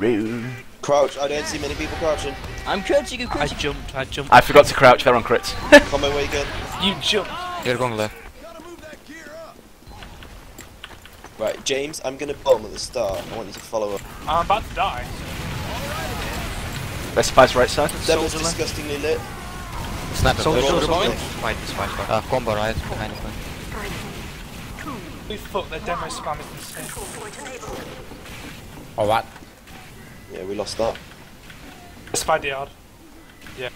Rude. Crouch. I don't see many people crouching. I'm crouching, I'm I jumped, I jumped. I forgot to crouch. They're on crits. Combo way again. You jumped. You're going left. Right, James. I'm gonna bomb at the start. I want you to follow up. I'm about to die. Their spy's right side. Devil's disgustingly lit. Sniper. Soldier, Soldier soldier. bombing. Fight, fight, fight. Uh, combo right behind you. We fuck, their demo spam is insane. Or what? Yeah, we lost that. Spy yard.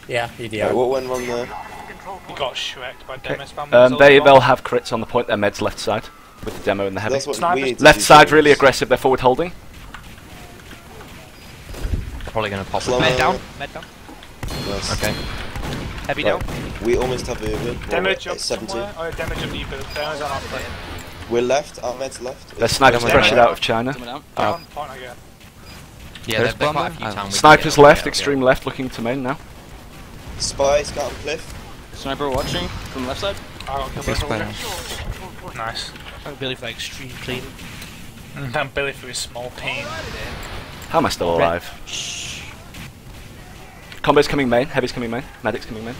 Yeah, he did. Right, what went wrong there? We got shreked by demo spam. Um, they they'll have crits on the point. Their meds left side with the demo and the heavy. That's what we need Left side James. really aggressive. They're forward holding. Probably gonna pop Slow it. Med down, med down. Nice. Okay. Heavy Right. down. We almost have Irvin. Damage up 70. somewhere. Oh, damage up you, but damage on our plane. We're left. Ahmed's left. Their snipers Demo pressured down. out of China. Coming down. Down, point again. Yeah, There's there's quite a bomber. few Uh, town we can Snipers left, there, extreme left, looking to main now. Spy got on cliff. Sniper watching from the left side. I got Big cover spider. over. Nice. Thank Billy for that extreme clean. And then Billy for his small pain. How am I still alive? Combo's coming main, heavy's coming main, medic's coming main.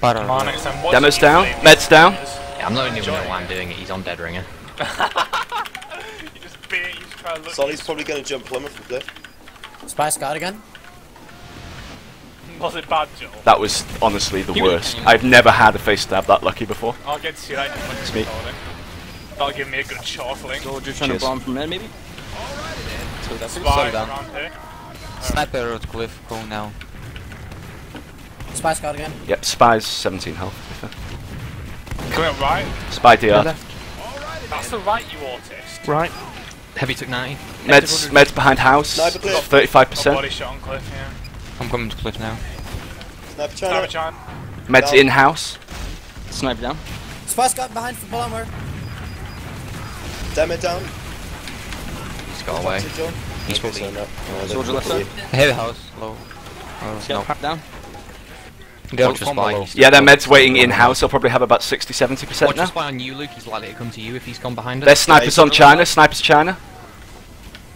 Fire Come on, right. next time. watch Demo's down, med's down. Yeah, I'm not even know why I'm doing it. He's on dead ringer. You just beat it, you just try to look. Solly's probably gonna jump Plymouth from cliff. Spy Scout again? Was it bad, Joel? That was honestly the Give worst. I've never had a face stab that lucky before. I'll get to see that. It's me. That'll give me a good chortling. Soldier trying Cheers. to bomb from mid, maybe? So that's Spy down. around here. Sniper at cliff. Go now. Spy Scout again? Yep, Spy's 17 health. to be fair. Coming up right. Spy DR. That's the right, you autist. Right. Heavy took 90. Meds, meds behind house. Sniper cliff. 35%. body shot on cliff, yeah. I'm coming to cliff now. Sniper Sniper China. Chan. Meds Down. in house. Sniper down. Spy Scout behind for bomber. Demo down. He's got away. He's Okay, fully. so no. Oh, Soldier left side. it. Heavy house. Low. Oh, no. down. Go Watch the spy. Yeah, their meds waiting in house. They'll probably have about 60 70% Watch the now. spy on you, Luke. He's likely to come to you if he's gone behind us. Their snipers on China. Snipers China.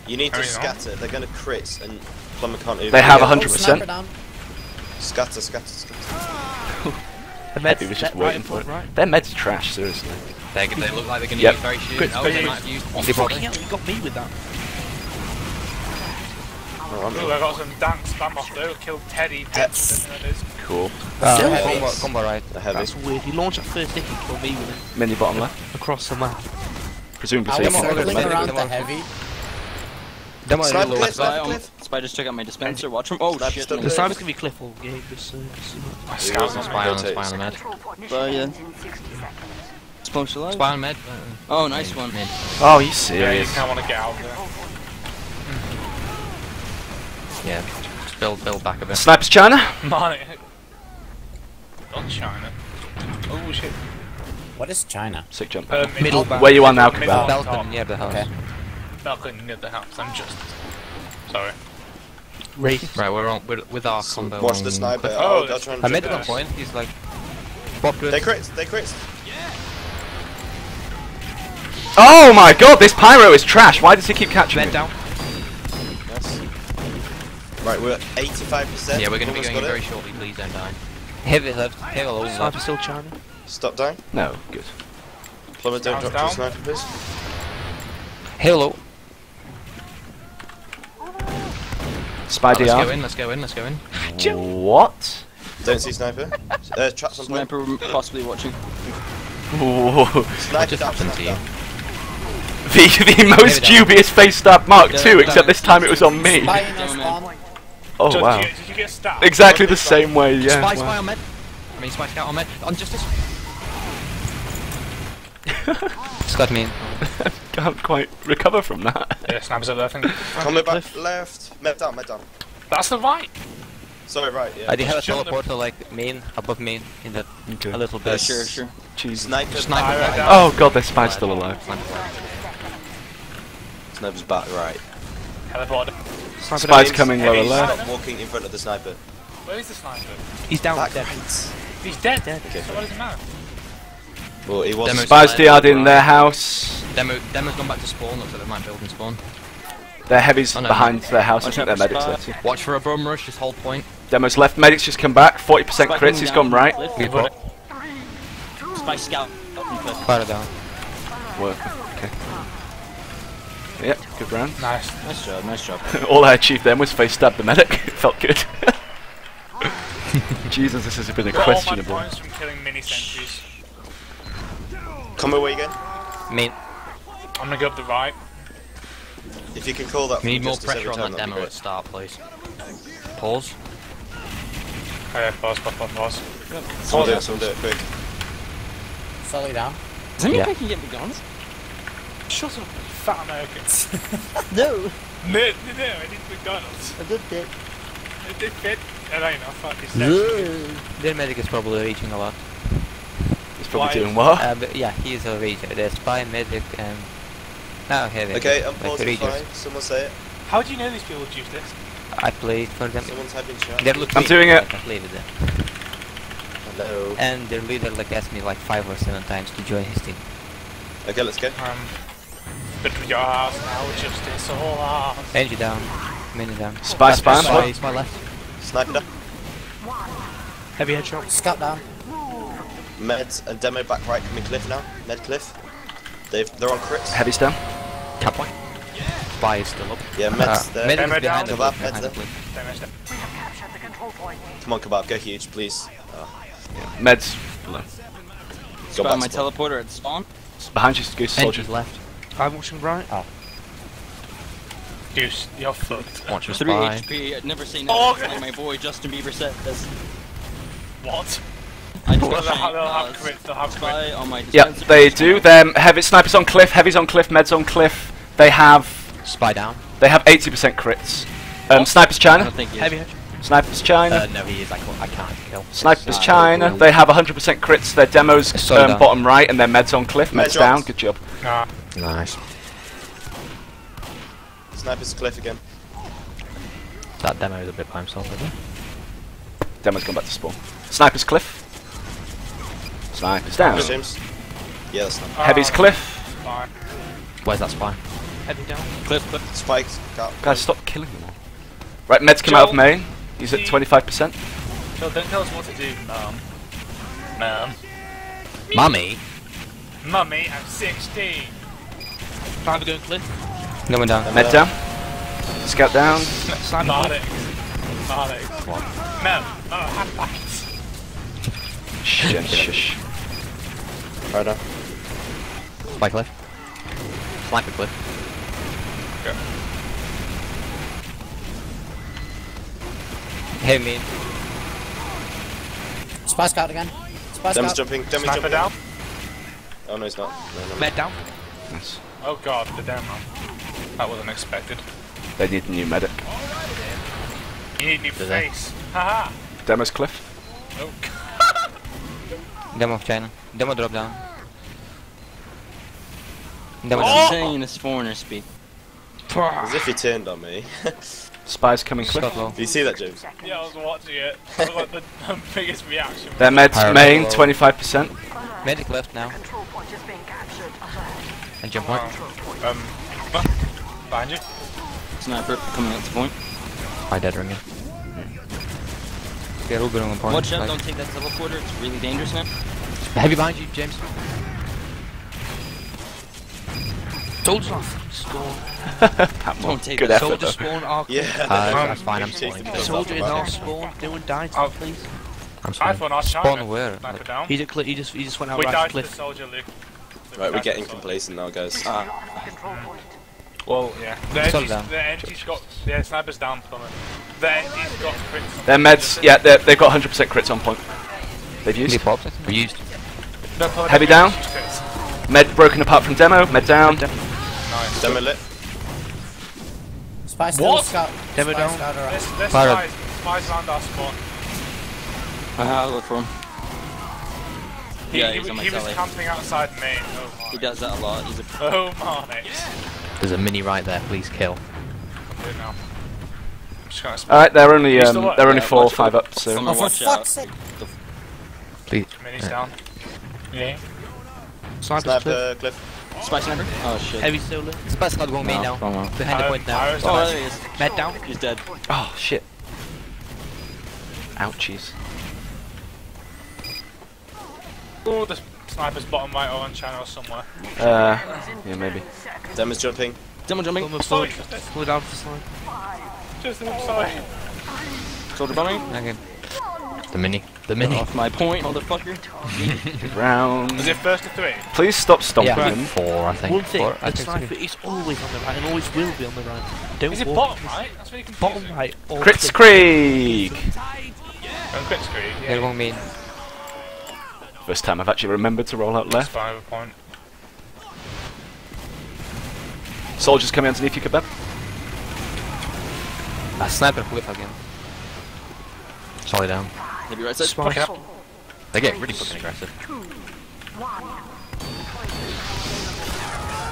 You need to Carry on. scatter. They're gonna crit and Plumber can't even. They have Yeah. 100%. Sniper down. Scatter, scatter, scatter. The Heavy meds was just set right for it. right. Their meds trash, seriously. They, they look like they're going to Yep. use very soon. Good, Oh, they use. might have used Oh, They fucking brought hell, you got me with that. Oh, I'm Ooh, I got some dank spam off there. Killed Teddy. Pets. Pets. It is. Cool. Uh, Still combo, heavy. combo right. They're heavy. That's weird. He launched that first hit and killed me with it Mini bottom left. across the map. Presumably I so you was can Come on, get the circling medic, medic. around the heavy. Demo Sniper reload. cliff, Spy, cliff. Spy just took out my dispenser. Watch him. Oh Sniper shit. The Good. sniper's gonna be cliff all game. Just, uh, just see My scouts on Spy me. on, spy on the med. Spy, yeah. Smoke's alive. Spy on med. Oh, nice one. Mid. Oh, you Yeah, you serious? kind of want to get out there. Yeah. Just build, build back a bit. Snipers China. Man, it... On China. Oh shit. What is China? Sick jump. Uh, Middle mid- back. Where you are now, middle Cabal. top. Near the house. Okay. Balcony near the house. I'm just. Sorry. Wraith. Right, we're on we're, with our combo. Watch the sniper. Oh, Oh, they'll try I made jump it on point. He's like. Bob good. They crit. They crit. Oh my god, this pyro is trash. Why does he keep catching Med me? down. Nice. Right, we're at 85%. Yeah, we're going to be going got very it. shortly. Please don't die. Heavy left. Heavy low Sniper left. still China. Stop dying. No, good. Plumber, don't Down, drop down. to sniper, please. Halo. Spy Right, let's go in. Let's go in. Let's go in. What? Don't see sniper. Uh, traps on point. Sniper possibly watching. Whoa. Sniper just happened to you? down. The, the most dubious face stab Mark Yeah, 2, except this time it was on me. Oh John, wow. Did you, did you get stabbed? Exactly the same way, yeah. spy, spy wow. on med. I mean, spy scout on med. On justice. Scott me in. Can't quite recover from that. Yeah, snipers are there. I think. Combo back left. Med down, med down. That's the right. Sorry, right, yeah. I did have a teleporter like main above main in that Okay. a little Yeah, bit. sure, sure. Jesus. Sniper, Sniper Fire Oh god, their spy's still alive. Sniper's back right. Teleported. Sniper Spy's coming lower James, left. Stop walking in front of the sniper. Where is the sniper? He's down. Back dead. right. He's dead. Dead. Okay. So what does it matter? Well, he was. Demo- Spy's DR'd in their house. Demo, demo's gone back to spawn. Looks like they might build and spawn. Their heavies Oh, no. behind their house. I Watch think out their for medics there too. Watch for a bum rush, just hold point. Demo's left. Medics just come back. 40% crits. he's gone right. cliff. Good. Spy scout. up. Fire down. Work. Okay. Yep, good round. Nice. Nice job, nice job. All I achieved then was face stab the medic. it felt good. Jesus, this has been a Got all my questionable. points from killing mini sentries. Come away again. Main. I'm gonna go up the right. If you can call that. We need more pressure every on time, that that'd demo at start, please. Pause. Oh yeah, pause, pause, pause, pause. Someone do it. Someone do it quick. Slowly down. Does anyone Yeah. think you can get the guns? Shut up, fat Americans. No. no, no, no, I need McDonald's. I did that. It did fit. I don't know, fuck this Their medic is probably reaching a lot. He's probably Why? doing what? Uh, but yeah, he is a rager. There's spy, medic, and now heavy. Okay, I'm like pausing. ragers. Someone say it. How do you know these people would use this? I played for them. Someone type in chat. They're looking I'm doing it. I played with them. Hello. And their leader like asked me like five or seven times to join his team. Okay, let's go. Um, but your ass now, justice, all ass. Energy down. Mini down. Spy, spy, Spy, spy. spy left. Sniper. Heavy headshot. Scout down. Meds and demo back right coming cliff now. Med cliff. They've they're on crits. Heavy's down. Cap point. Spy is still up. Yeah, meds Uh, there. medic is Demo behind the down. cliff, behind the Kebab, cliff. Damage them. Come on, kebab, go huge, please. Oh, Meds. below. go back my spawn. teleporter at spawn. Behind you, Goose Soldier. Energy's left. I'm watching right. Deuce, you're fucked. Watch your 3 spy. HP, I'd never say Oh, never. like my boy Justin Bieber said this. What? I just They'll got they'll have crits, they'll have crits. Spy on my Yep, they do. Them heavy snipers on cliff, heavy's on cliff, meds on cliff. They have Spy down. they have 80% crits. Um, snipers I China. don't think he is. Heavy. Snipers China. Uh, no, he is. I, can't- I can't kill. Snipers Nah, China. no. They have 100% crits. Their demos Slow um, bottom right, and their meds on cliff. Med Meds down. Good job. Nah. Nice. Sniper's cliff again. That demo is a bit by himself, isn't it? Demo's gone back to spawn. Snipers cliff. Snipers down. James. Yeah, that's not. Heavy's Uh, cliff. Fine. Where's that spy? Heavy down. Cliff, cliff. Spikes. Got. Guys, stop killing them all. Right, meds come out of main. He's at 25%. Phil, don't tell us what to do, mum. Mum. Mummy? Mummy, I'm 16. Time to go cliff. Going down. Med down. Scout down. Sniper. Marlix. Marlix. No. Oh, handbags. Shh, Jen, shush. Right now. Spy cliff. Sniper cliff. Hey, me. Spy Scout again. Spy Demo's Scout. jumping. Demo's Sniper jumping. down. Oh no, he's not. No, no, no. Med down. Nice. Oh god, the demo. That wasn't expected. They need a new medic. You need new Do they? face. Haha. Demo's cliff. Oh, Demo of China. Demo drop down. Demo What's down. he saying in foreigner speed. As if he turned on me. Spies coming cliff. Scott low. Do you see that, James? yeah, I was watching it. It was like the, the biggest reaction. Their meds main 25%. Medic left now. And jump point. Um, behind you. Sniper coming out to point. I dead ring Yeah, Ruben on the point. Watch out, Like- don't take that teleporter. It's really dangerous, man. Heavy behind you, James. Soldiers are fucking spawn. Don't take Good that. effort Soldier though. spawn are Yeah. Uh, that's fine, I'm chasing spawning. Soldier is About our spawn. No one died, Oh. please. I'm I spawning. Spawn where? Sniper Like, down. He did he just he just went out We right died to to the soldier, Luke. Right, we're getting complacent now, guys. Ah. Well, yeah. The Soldier down. the empty's got. Yeah, sniper's down from it. The empty's got crits. Their meds, yeah, they're- they've got 100% crits on point. They've used. He popped. We used. No, Heavy down. Med broken apart from demo. Med down. Nice. Demo lit. Spy still What? Scout. Demo down. Scout around. This, this Fire spies, spies around our spawn. I'll look for him. He, Yeah, he, he's on my he was camping outside main. Oh my. He does that a lot. He's a Oh my. There's a mini right there. Please kill. Do it now. I'm just gonna All right, they're only um, still they're only Yeah, four or five up. So Oh, for fuck's sake. Please. Minis down. Yeah. Sniper's cliff. Sniper cliff. Spy sniper. Oh shit. Heavy solo. Spy squad won't me No, now. wrong one. Behind the point now. Oh, there he is. Med down. He's dead. Oh shit. Ouchies. Oh, the sniper's bottom right or on channel somewhere. Uh, yeah, maybe. Demo's jumping. Demo jumping. Pull him Sorry. Pull it down for slide. just I'm sorry. Soldier bombing. Okay. The mini. The mini. Off my point, motherfucker. Good round. Was it first to three? Please stop stomping Yeah, him. four, I think. One thing, Four, I the think so. sniper is always on the right and always will be on the right. Don't Is it walk. bottom right? That's really confusing. Bottom right. all Crits the- Krieg! Oh, crit screen. They Yeah, won't mean. First time I've actually remembered to roll out that's left. fine a point. Soldiers coming underneath you, kebab. A sniper cliff again. Solid down. Maybe right side. Spice. Fuck up. They get really fucking aggressive.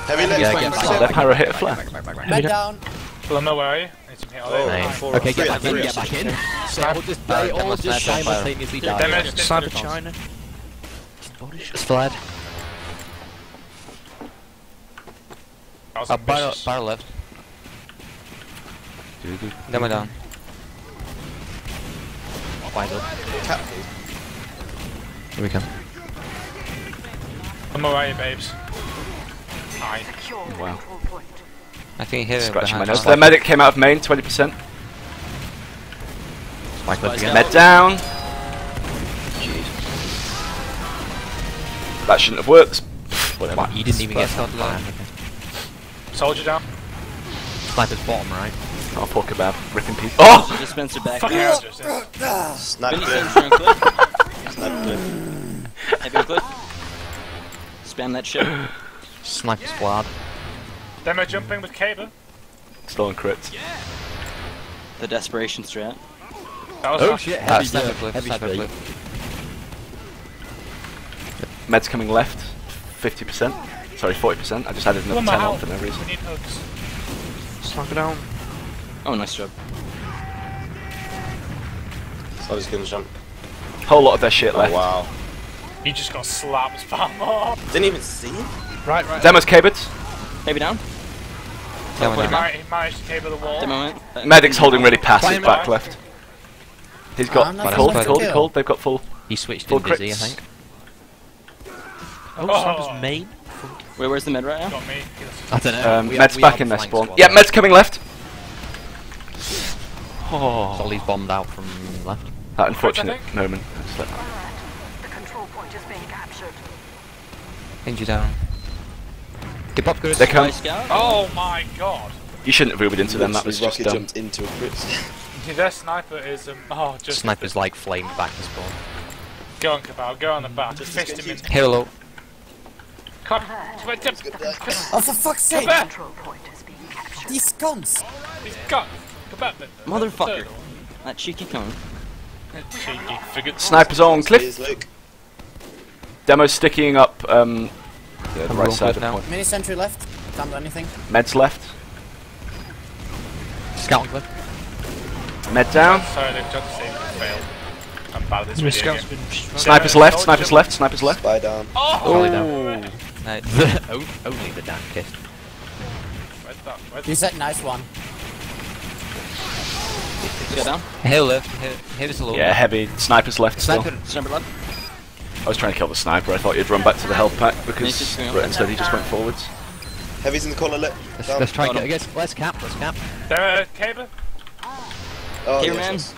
Heavy lit. Yeah, Back, get back, back. Oh, back. their pyro hit a flare. Med down. Plumber, where are you? Need some hit on Oh, it. Four, Okay, get back in, get back in. Sniper. They all just simultaneously Demo- died. Sniper China. It's fled. That was Uh, bar, ambitious. bar left. Demo down. Wide up. Cap. Here we come. I'm are you, babes? Hi. Wow. I think he here Scratching my nose. us. Their medic came out of main, 20%. Spike left again. Med down. That shouldn't have worked. Whatever. What, you didn't even get started on Soldier down. Sniper's bottom right. Oh, poor kebab. Ripping people. Oh! Dispenser back. Fucking hell, just Sniper Mini cliff. sensor on cliff. Sniper cliff. Heavy on cliff. Spam that shit. Sniper's flad. Demo jumping with Caber. Still on crits. The desperation strat. That was Oh shit, heavy sniper cliff, sniper cliff. Med's coming left. 50%. Sorry, 40%. I just added another Plumber, 10 on for no reason. We need hooks. Sniper down. Oh, nice job. Soldier's gonna jump. Whole lot of their shit Oh, left. wow. He just got slapped spam more. Didn't even see him. Right, right. Demo's cabered. Maybe down. Demo He down. managed, he managed to cable the wall. Demo man. Medic's holding really passive back left. He's got got not cold, gonna cold, kill. cold. They've got full. He switched Full in dizzy, I think. Oh, Oh. Sniper's main. Wait, where's the med right now? Got me. I don't know. Um, Med's are- back in their spawn. squad. Yeah, Med's coming left. Oh, Solly's bombed out from left. that unfortunate think. moment. Just like- The control point is being captured. Injury down. Get pop good. They come. Spy. Oh my god. You shouldn't have Ubered into them. That was Literally just dumb. jumped into a crit. Their sniper is um, oh just Sniper's like flamed back to spawn. go on Cabal, go on the back, just fist him in. Hello. Come, wait, jump. Oh, for fuck's sake! back. Control point is being captured. These cunts! He's got. Come back, then. Motherfucker. That cheeky cone. Cheeky figured. Snipers on cliff. Here's Luke. Demo's sticking up um, the, the right side of now. point. Mini sentry left. Can't do anything. Med's left. Scout on cliff. Med down. Sorry, they've tried to save me. Failed. I'm bad at this The video scout's game. been struck. Snipers left. Snipers left. Snipers left. Spy down. Solly down. Uh, the, only the damn kiss. Where's that? You said nice one. Go down. Hill left. Hill, hill is a little. Yeah, heavy. Snipers left still. Sniper. Sniper left. I was trying to kill the sniper. I thought he'd run back to the health pack because just going up. but instead he just went forwards. Heavy's in the corner lit. Let's, let's try and Got get him. against. Let's cap. Let's cap. there? Uh, Caber. Oh, Here, yes, man. yes.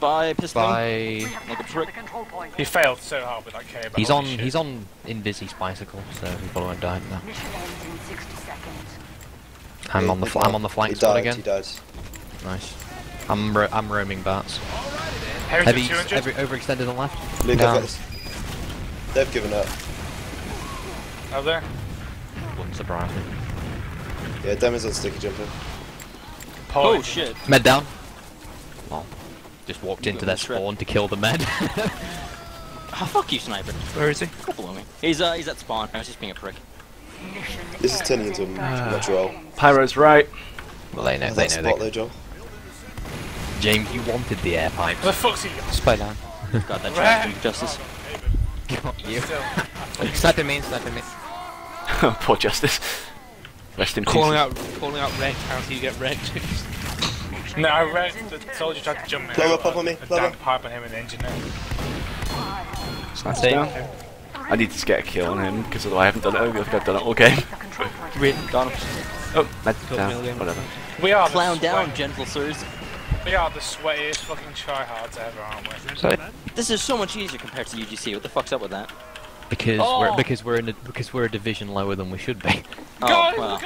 Nice one. Spy pistol. By. Like a The prick. control point. He failed so hard with that Caber. He's on. shit. He's on Invisi's bicycle, so he probably won't die now. Mission ends in 60 seconds. I'm He- on the. Fl- I'm on the flank He squad died, again. He died. Nice. I'm ro- I'm roaming bats. Heavy's Heavy, at 200. heavy overextended on left. Luke, I've Down. got this. They've given up. Out there. Wouldn't surprise me. Yeah, Demo's on sticky jumping. Oh Poet. shit. Med down. Well, just walked into their spawn to kill the med. Oh, fuck you, sniper. Where is he? Go below me. He's uh he's at spawn. I was just being a prick. This is turning into a much roll. Pyro's right. well, they know. How's They know. spot They... though, Joel? James, you wanted the air pipe. Where the fuck's he? Spy down. God, that Right. tries to do justice. Got you. Still. Sniper main. Sniper main. Poor Justice. Rest in peace. Calling out, calling out wrecked. How do you get wrecked? No, I read the soldier tried to jump me. Clover, over pop on me, and Clover. down pipe on him and the engine. Sniper's Save. down. I need to get a kill on him because otherwise I haven't done it. I think I've done it all game. The control point is Really? Got him. Oh, med Got down. Whatever. We are Clown the down, gentle sirs. We are the sweatiest fucking tryhards ever, aren't we? So, This is so much easier compared to UGC. What the fuck's up with that? because Oh. we're because we're in a, because we're a division lower than we should be. Oh, Guys, well.